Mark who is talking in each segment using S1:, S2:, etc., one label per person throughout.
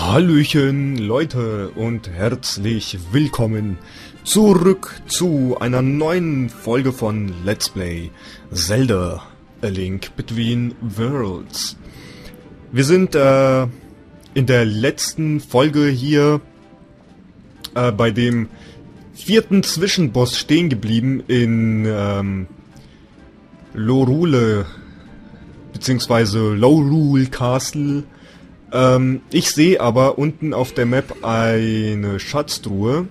S1: Hallöchen Leute und herzlich willkommen zurück zu einer neuen Folge von Let's Play Zelda A Link Between Worlds. Wir sind äh, in der letzten Folge hier äh, bei dem vierten Zwischenboss stehen geblieben in ähm, Lorule beziehungsweise Lowrule Castle ähm, ich sehe aber unten auf der Map eine Schatztruhe.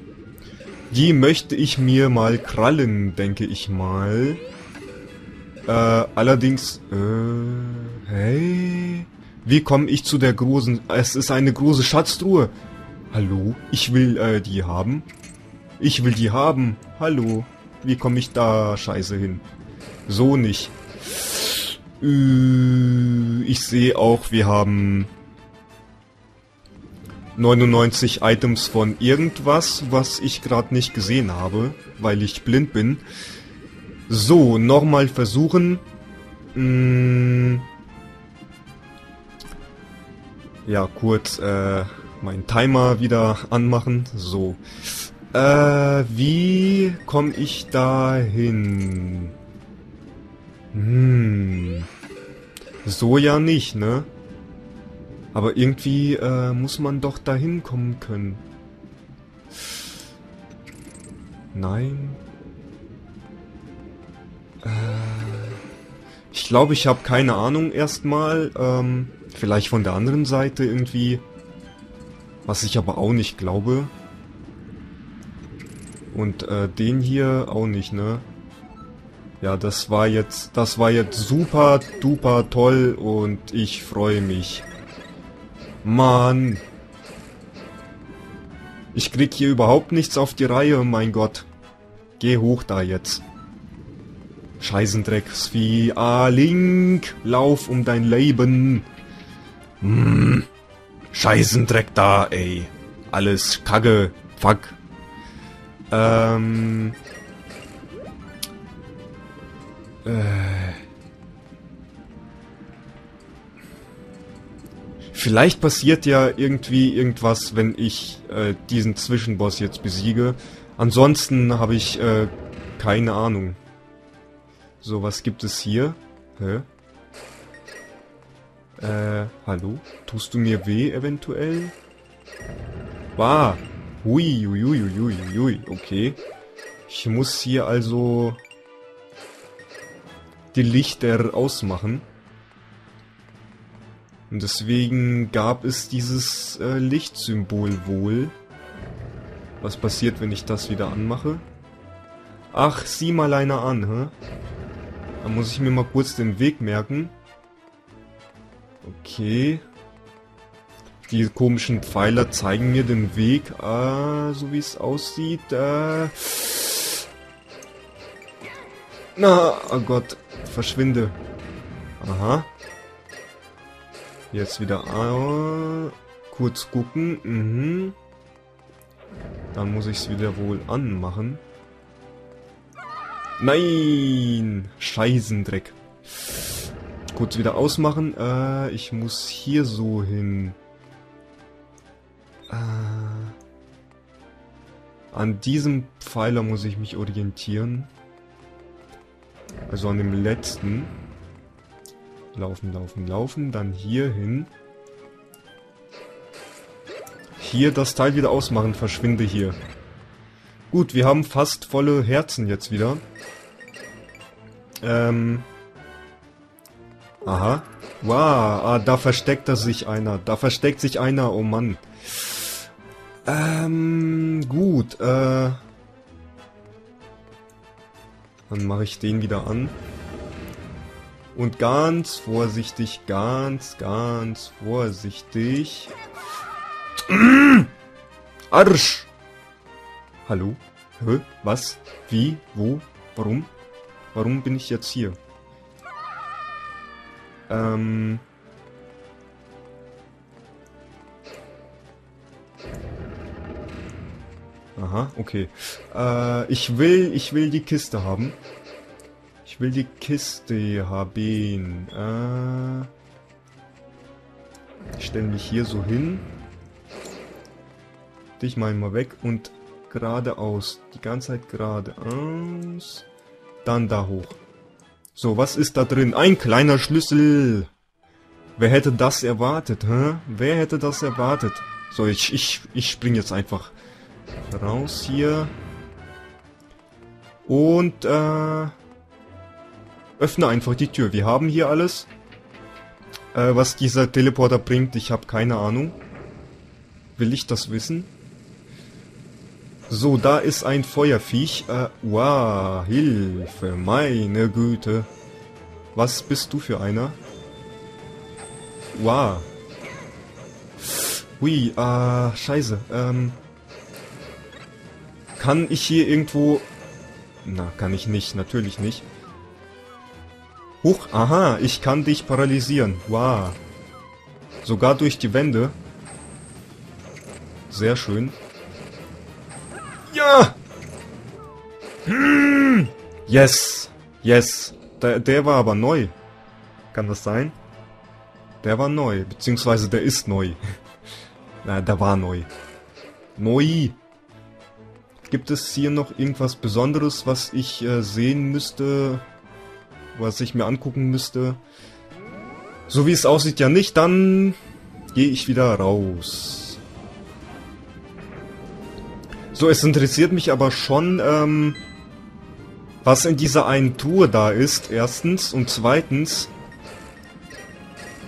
S1: Die möchte ich mir mal krallen, denke ich mal. Äh, allerdings, äh, hey, wie komme ich zu der großen, es ist eine große Schatztruhe. Hallo, ich will äh, die haben. Ich will die haben. Hallo, wie komme ich da scheiße hin? So nicht. Äh, ich sehe auch, wir haben 99 Items von irgendwas, was ich gerade nicht gesehen habe, weil ich blind bin. So, nochmal versuchen. Hm. Ja, kurz äh, meinen Timer wieder anmachen. So. Äh, wie komme ich da hin? Hm. So ja nicht, ne? Aber irgendwie äh, muss man doch dahin kommen können. Nein. Äh, ich glaube, ich habe keine Ahnung erstmal. Ähm, vielleicht von der anderen Seite irgendwie. Was ich aber auch nicht glaube. Und äh, den hier auch nicht, ne? Ja, das war jetzt, das war jetzt super duper toll und ich freue mich. Mann. Ich krieg hier überhaupt nichts auf die Reihe, mein Gott. Geh hoch da jetzt. Scheißendrecksvieh. Ah, Link. Lauf um dein Leben. Hm. Scheißendreck da, ey. Alles Kacke. Fuck. Ähm. Äh. Vielleicht passiert ja irgendwie irgendwas, wenn ich äh, diesen Zwischenboss jetzt besiege. Ansonsten habe ich äh, keine Ahnung. So, was gibt es hier? Hä? Äh, hallo? Tust du mir weh eventuell? Wow. Hui, hui, hui, hui, hui, okay. Ich muss hier also die Lichter ausmachen. Und deswegen gab es dieses äh, Lichtsymbol wohl. Was passiert, wenn ich das wieder anmache? Ach, sieh mal einer an, hä? Da muss ich mir mal kurz den Weg merken. Okay. Die komischen Pfeiler zeigen mir den Weg, äh, so wie es aussieht. Äh. Na, oh Gott, verschwinde. Aha. Jetzt wieder äh, kurz gucken. Mhm. Dann muss ich es wieder wohl anmachen. Nein! Scheißendreck. Kurz wieder ausmachen. Äh, ich muss hier so hin. Äh, an diesem Pfeiler muss ich mich orientieren. Also an dem letzten. Laufen, laufen, laufen. Dann hier hin. Hier das Teil wieder ausmachen. Verschwinde hier. Gut, wir haben fast volle Herzen jetzt wieder. Ähm. Aha. Wow, ah, da versteckt er sich einer. Da versteckt sich einer, oh Mann. Ähm, gut, äh... Dann mache ich den wieder an. Und ganz vorsichtig, ganz, ganz vorsichtig. Arsch! Hallo? Hä? Was? Wie? Wo? Warum? Warum bin ich jetzt hier? Ähm... Aha, okay. Äh, ich will, ich will die Kiste haben. Ich will die Kiste haben. Äh, ich stelle mich hier so hin. Dich mal mal weg und geradeaus. Die ganze Zeit geradeaus. Dann da hoch. So, was ist da drin? Ein kleiner Schlüssel. Wer hätte das erwartet, hä? Wer hätte das erwartet? So, ich, ich, ich spring jetzt einfach raus hier. Und, äh, öffne einfach die Tür. Wir haben hier alles. Äh, was dieser Teleporter bringt, ich habe keine Ahnung. Will ich das wissen? So, da ist ein Feuerviech. Äh, wow, Hilfe, meine Güte. Was bist du für einer? Wow. Hui, ah, scheiße. Ähm, kann ich hier irgendwo... Na, kann ich nicht, natürlich nicht. Huch, aha, ich kann dich paralysieren. Wow. Sogar durch die Wände. Sehr schön. Ja! Hm. Yes. Yes. Der, der war aber neu. Kann das sein? Der war neu. Beziehungsweise der ist neu. Na, der war neu. Neu. Gibt es hier noch irgendwas Besonderes, was ich äh, sehen müsste? Was ich mir angucken müsste. So wie es aussieht, ja nicht, dann gehe ich wieder raus. So, es interessiert mich aber schon, ähm, was in dieser einen Truhe da ist, erstens. Und zweitens,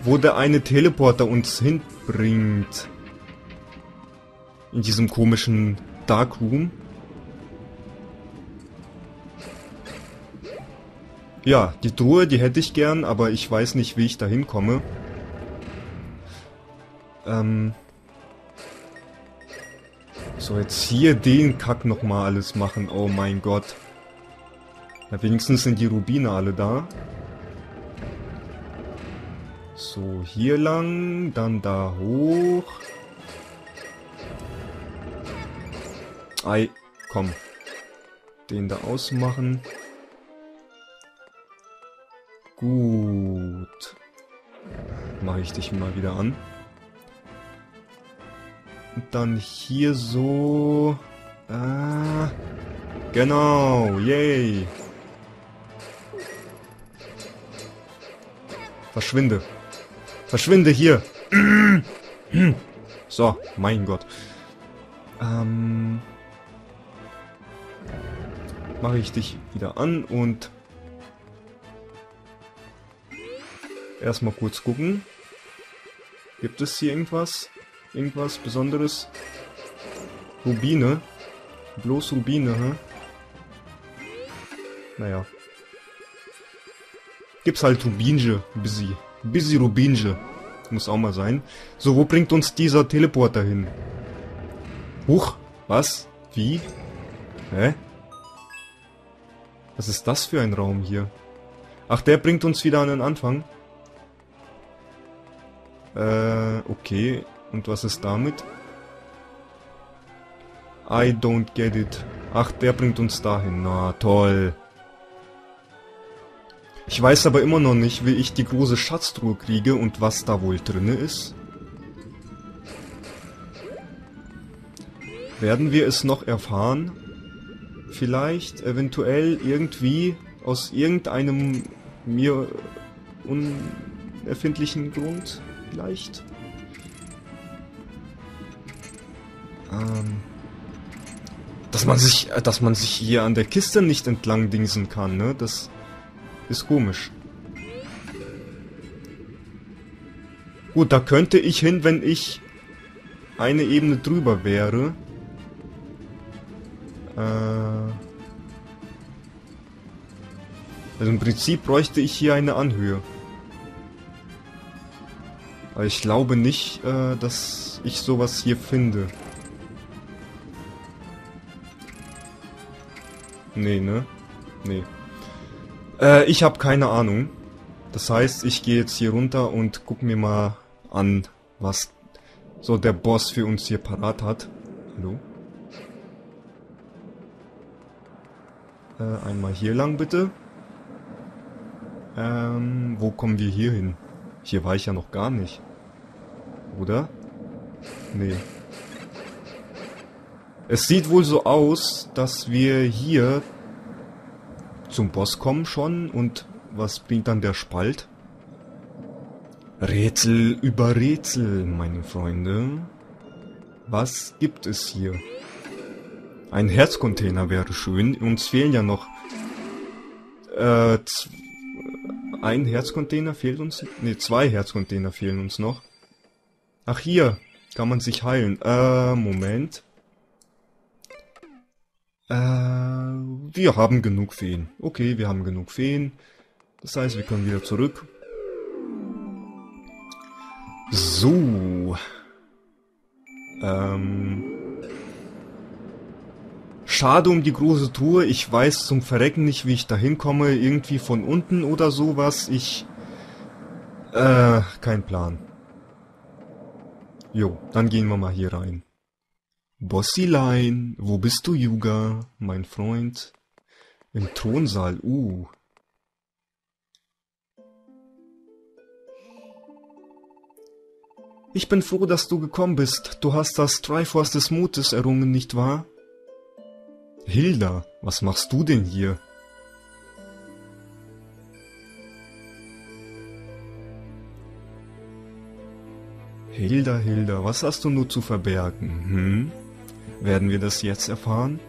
S1: wo der eine Teleporter uns hinbringt. In diesem komischen Darkroom. Ja, die Truhe, die hätte ich gern, aber ich weiß nicht, wie ich da hinkomme. Ähm so, jetzt hier den Kack nochmal alles machen. Oh mein Gott. Na, wenigstens sind die Rubine alle da. So, hier lang, dann da hoch. Ei, komm. Den da ausmachen. Gut. Mache ich dich mal wieder an. Und dann hier so... Ah, genau, yay. Verschwinde. Verschwinde hier. So, mein Gott. Ähm, Mache ich dich wieder an und Erstmal kurz gucken. Gibt es hier irgendwas? Irgendwas Besonderes? Rubine? Bloß Rubine, hä? Naja. Gibt's halt Rubinge. Busy. Busy Rubinge. Muss auch mal sein. So, wo bringt uns dieser Teleporter hin? Huch. Was? Wie? Hä? Was ist das für ein Raum hier? Ach, der bringt uns wieder an den Anfang. Äh, okay. Und was ist damit? I don't get it. Ach, der bringt uns dahin. Na, toll. Ich weiß aber immer noch nicht, wie ich die große Schatztruhe kriege und was da wohl drinne ist. Werden wir es noch erfahren? Vielleicht, eventuell, irgendwie, aus irgendeinem mir unerfindlichen Grund? Vielleicht. Ähm, dass man sich, äh, dass man sich hier an der Kiste nicht entlang dingsen kann, ne? Das ist komisch. Gut, da könnte ich hin, wenn ich eine Ebene drüber wäre. Äh also im Prinzip bräuchte ich hier eine Anhöhe. Aber ich glaube nicht, äh, dass ich sowas hier finde. Nee, ne? Nee. Äh, ich habe keine Ahnung. Das heißt, ich gehe jetzt hier runter und guck mir mal an, was so der Boss für uns hier parat hat. Hallo? Äh, einmal hier lang bitte. Ähm, wo kommen wir hier hin? Hier war ich ja noch gar nicht. Oder? Nee. Es sieht wohl so aus, dass wir hier zum Boss kommen schon. Und was bringt dann der Spalt? Rätsel über Rätsel, meine Freunde. Was gibt es hier? Ein Herzcontainer wäre schön. Uns fehlen ja noch... Äh, ein Herzcontainer fehlt uns... Ne, zwei Herzcontainer fehlen uns noch. Ach, hier kann man sich heilen. Äh, Moment. Äh, wir haben genug Feen. Okay, wir haben genug Feen. Das heißt, wir können wieder zurück. So. Ähm. Schade um die große Truhe. Ich weiß zum Verrecken nicht, wie ich da hinkomme. Irgendwie von unten oder sowas. Ich... Äh, kein Plan. Jo, dann gehen wir mal hier rein. Bossilein, wo bist du, Yuga, mein Freund? Im Thronsaal, uh. Ich bin froh, dass du gekommen bist. Du hast das Triforce des Mutes errungen, nicht wahr? Hilda, was machst du denn hier? Hilda, Hilda, was hast du nur zu verbergen, hm? Werden wir das jetzt erfahren?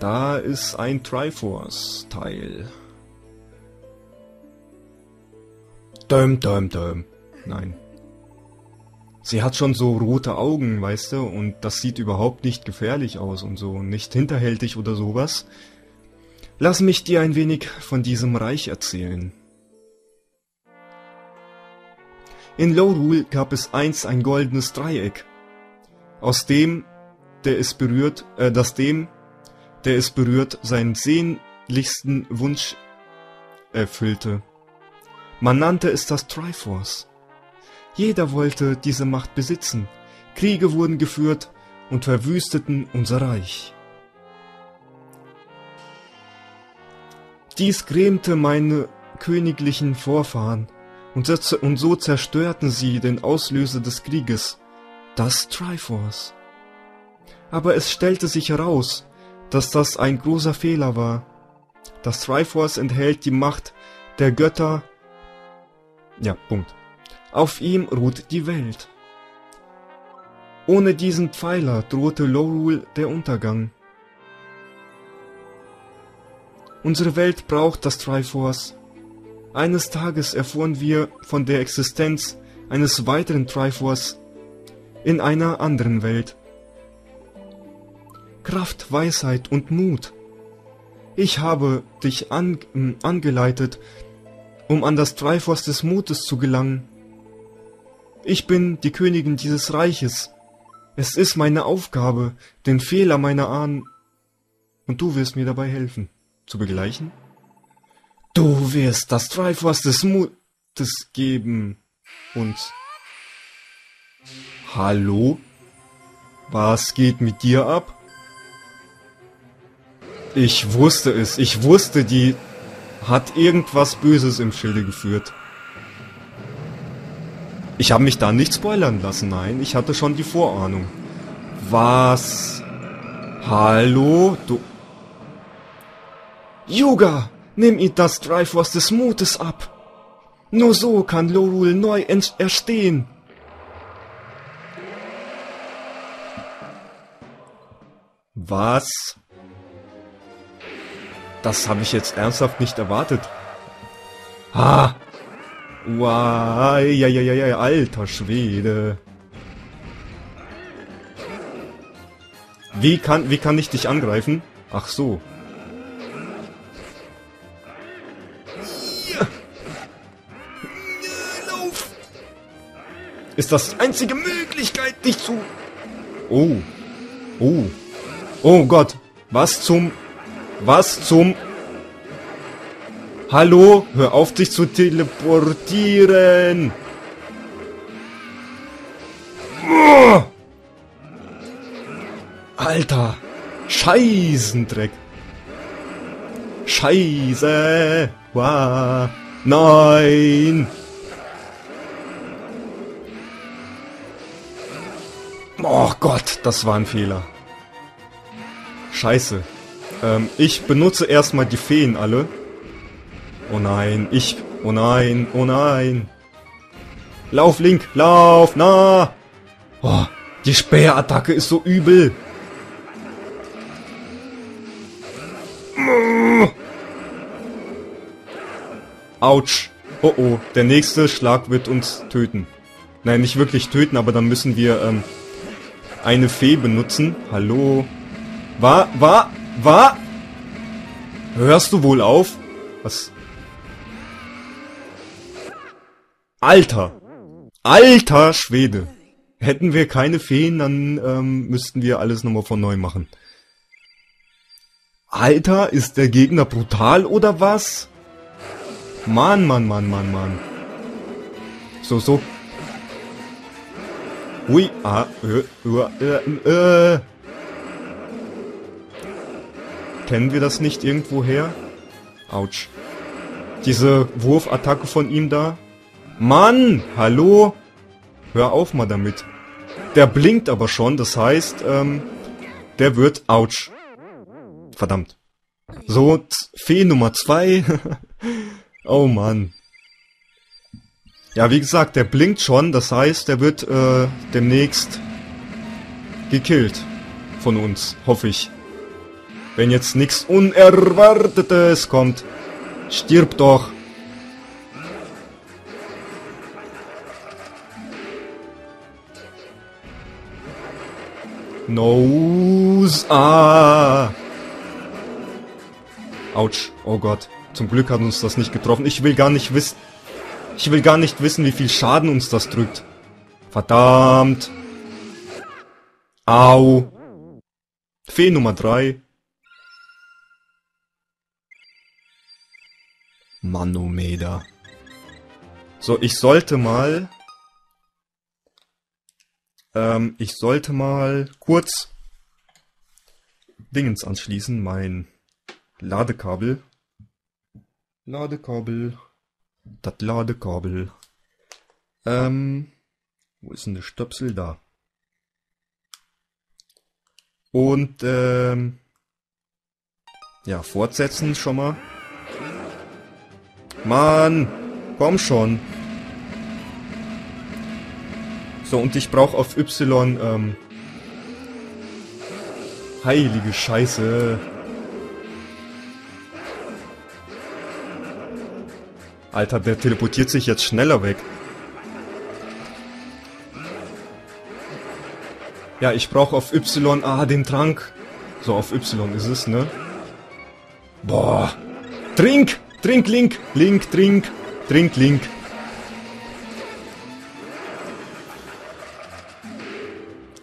S1: Da ist ein Triforce-Teil. Döm, döm, döm. Nein. Sie hat schon so rote Augen, weißt du, und das sieht überhaupt nicht gefährlich aus und so, nicht hinterhältig oder sowas. Lass mich dir ein wenig von diesem Reich erzählen. In Lorul gab es einst ein goldenes Dreieck aus dem, der es berührt, äh, das dem, der es berührt, seinen sehnlichsten Wunsch erfüllte. Man nannte es das Triforce. Jeder wollte diese Macht besitzen. Kriege wurden geführt und verwüsteten unser Reich. Dies grämte meine königlichen Vorfahren, und so zerstörten sie den Auslöser des Krieges, das Triforce. Aber es stellte sich heraus, dass das ein großer Fehler war. Das Triforce enthält die Macht der Götter. Ja, Punkt. Auf ihm ruht die Welt. Ohne diesen Pfeiler drohte Lorul der Untergang. Unsere Welt braucht das Triforce. Eines Tages erfuhren wir von der Existenz eines weiteren Triforce in einer anderen Welt. Kraft, Weisheit und Mut. Ich habe dich an, äh, angeleitet, um an das Triforce des Mutes zu gelangen. Ich bin die Königin dieses Reiches. Es ist meine Aufgabe, den Fehler meiner Ahnen, und du wirst mir dabei helfen, zu begleichen. Du wirst das Triforce des Mutes geben und Hallo? Was geht mit dir ab? Ich wusste es. Ich wusste, die hat irgendwas Böses im Schilde geführt. Ich habe mich da nicht spoilern lassen, nein. Ich hatte schon die Vorahnung. Was? Hallo? Du... Yuga! Nimm ihm das Triforce des Mutes ab! Nur so kann Lorul neu erstehen! Was? Das habe ich jetzt ernsthaft nicht erwartet. Ah! Wow, ja, ja, ja, ja, alter Schwede. Wie kann, wie kann ich dich angreifen? Ach so. Ist das einzige Möglichkeit, dich zu... Oh. Oh. Oh Gott, was zum... Was zum... Hallo, hör auf dich zu teleportieren! Alter! Scheißendreck! Scheiße! Wow. Nein! Oh Gott, das war ein Fehler. Scheiße. Ähm, ich benutze erstmal die Feen alle. Oh nein, ich... Oh nein, oh nein. Lauf, Link, lauf, na! Oh, die Speerattacke ist so übel. Autsch. Oh oh, der nächste Schlag wird uns töten. Nein, nicht wirklich töten, aber dann müssen wir ähm, eine Fee benutzen. Hallo? War, war, war? Hörst du wohl auf? Was? Alter! Alter Schwede! Hätten wir keine Feen, dann ähm, müssten wir alles nochmal von neu machen. Alter, ist der Gegner brutal oder was? Mann, Mann, Mann, Mann, Mann. So, so. Ui, ah, äh, äh, äh. Kennen wir das nicht irgendwoher? Autsch. Diese Wurfattacke von ihm da? Mann, hallo? Hör auf mal damit. Der blinkt aber schon, das heißt, ähm, der wird, ouch. Verdammt. So, Fee Nummer 2. oh Mann. Ja, wie gesagt, der blinkt schon, das heißt, der wird äh, demnächst gekillt von uns, hoffe ich. Wenn jetzt nichts Unerwartetes kommt. Stirb doch. Nose. Ah. Autsch. Oh Gott. Zum Glück hat uns das nicht getroffen. Ich will gar nicht wissen... Ich will gar nicht wissen, wie viel Schaden uns das drückt. Verdammt. Au. Fee Nummer 3. Manometer. So, ich sollte mal ähm, ich sollte mal kurz Dingens anschließen, mein Ladekabel. Ladekabel. Das Ladekabel. Ähm, wo ist denn der Stöpsel da? Und, ähm, ja, fortsetzen schon mal. Mann, komm schon. So, und ich brauche auf Y, ähm... Heilige Scheiße. Alter, der teleportiert sich jetzt schneller weg. Ja, ich brauche auf Y, ah, den Trank. So, auf Y ist es, ne? Boah. Trink! Trink, Link! Link, trink! Trink, Link!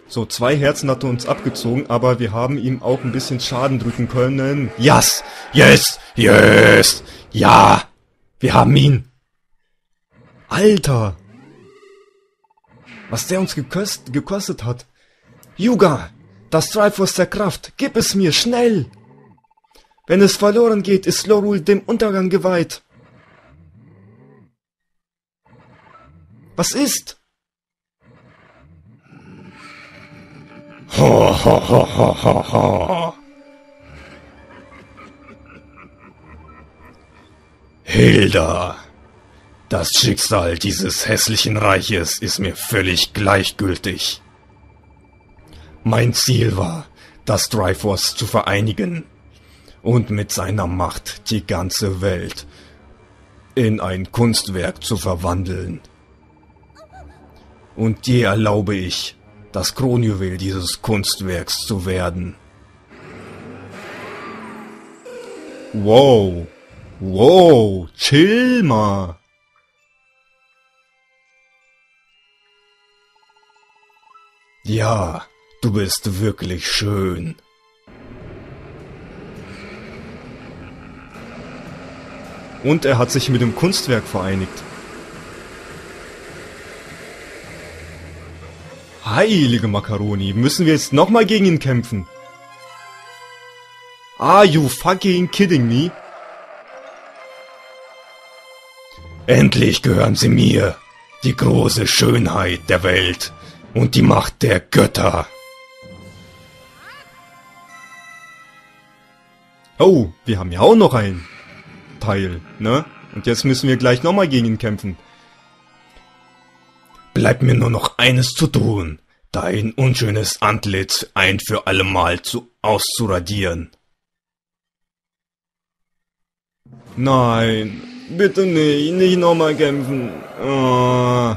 S1: So, zwei Herzen hat er uns abgezogen, aber wir haben ihm auch ein bisschen Schaden drücken können. Yes! Yes! Yes! Ja! Wir haben ihn! Alter! Was der uns gekostet, gekostet hat. Yuga! Das Triforce der Kraft! Gib es mir, schnell! Wenn es verloren geht, ist Lorul dem Untergang geweiht. Was ist? Ho, ho, ho, ho, ho, ho. Hilda, das Schicksal dieses hässlichen Reiches ist mir völlig gleichgültig. Mein Ziel war, das Triforce zu vereinigen und mit seiner Macht die ganze Welt in ein Kunstwerk zu verwandeln. Und dir erlaube ich, das Kronjuwel dieses Kunstwerks zu werden. Wow. Wow. Chill mal. Ja, du bist wirklich schön. Und er hat sich mit dem Kunstwerk vereinigt. Heilige Makaroni, müssen wir jetzt nochmal gegen ihn kämpfen? Are you fucking kidding me? Endlich gehören sie mir, die große Schönheit der Welt. und die Macht der Götter. Oh, wir haben ja auch noch ein Teil, ne? Und jetzt müssen wir gleich nochmal gegen ihn kämpfen. Bleibt mir nur noch eines zu tun, dein unschönes Antlitz ein für allemal zu auszuradieren. Nein, bitte nicht, nicht nochmal kämpfen. Oh.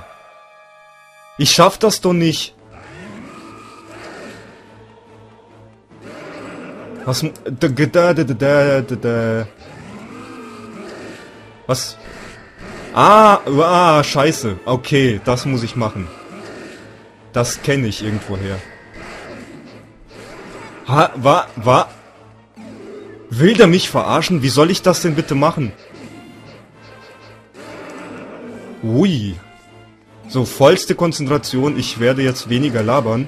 S1: Ich schaff das doch nicht. Was? Was? Ah, ah, scheiße. Okay, das muss ich machen. Das kenne ich irgendwoher. Ha, wa, wa? Will der mich verarschen? Wie soll ich das denn bitte machen? Ui. So, vollste Konzentration. Ich werde jetzt weniger labern.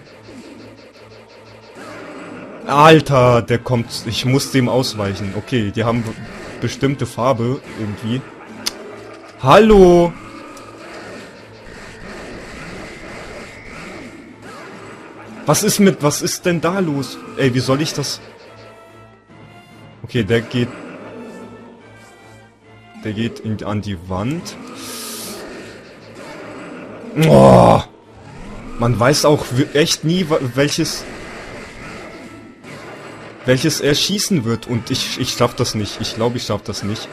S1: Alter, der kommt. Ich muss dem ausweichen. Okay, die haben bestimmte Farbe irgendwie. Hallo! Was ist mit... Was ist denn da los? Ey, wie soll ich das... Okay, der geht... Der geht in, an die Wand. Oh, man weiß auch echt nie, welches welches er schießen wird. Und ich, ich schaff das nicht. Ich glaube, ich schaff das nicht.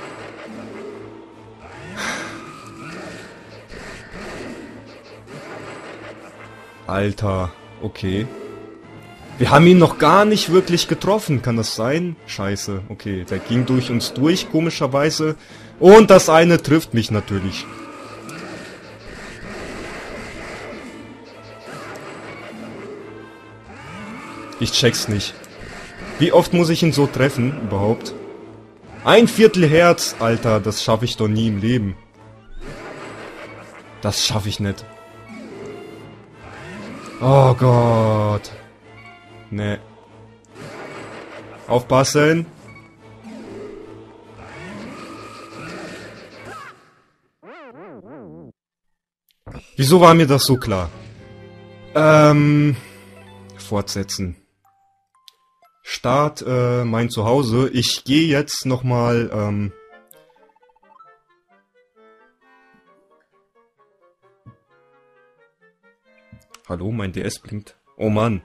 S1: Alter, okay. Wir haben ihn noch gar nicht wirklich getroffen, kann das sein? Scheiße, okay, der ging durch uns durch, komischerweise. Und das eine trifft mich natürlich. Ich check's nicht. Wie oft muss ich ihn so treffen, überhaupt? Ein Viertel Herz, Alter, das schaffe ich doch nie im Leben. Das schaffe ich nicht. Oh Gott. Ne. Aufpassen. Wieso war mir das so klar? Ähm... Fortsetzen. Start äh, mein Zuhause. Ich gehe jetzt nochmal... Ähm, Hallo, mein DS blinkt. Oh Mann.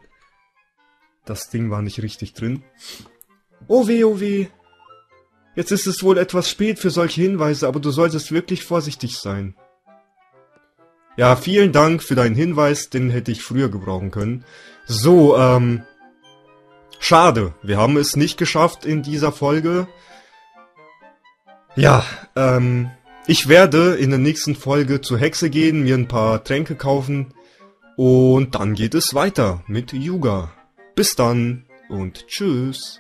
S1: Das Ding war nicht richtig drin. Oh weh, oh weh. Jetzt ist es wohl etwas spät für solche Hinweise, aber du solltest wirklich vorsichtig sein. Ja, vielen Dank für deinen Hinweis, den hätte ich früher gebrauchen können. So, ähm... Schade, wir haben es nicht geschafft in dieser Folge. Ja, ähm... Ich werde in der nächsten Folge zur Hexe gehen, mir ein paar Tränke kaufen und dann geht es weiter mit Yuga. Bis dann und tschüss.